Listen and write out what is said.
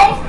I